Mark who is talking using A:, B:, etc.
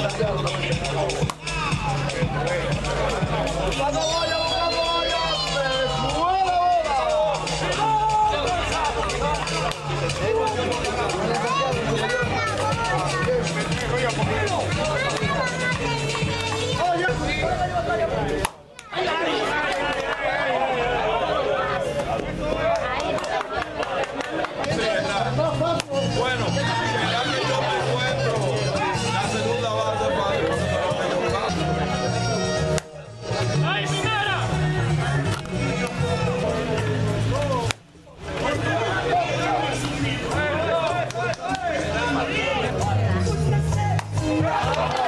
A: Bueno, Yeah.